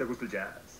the gusta jazz?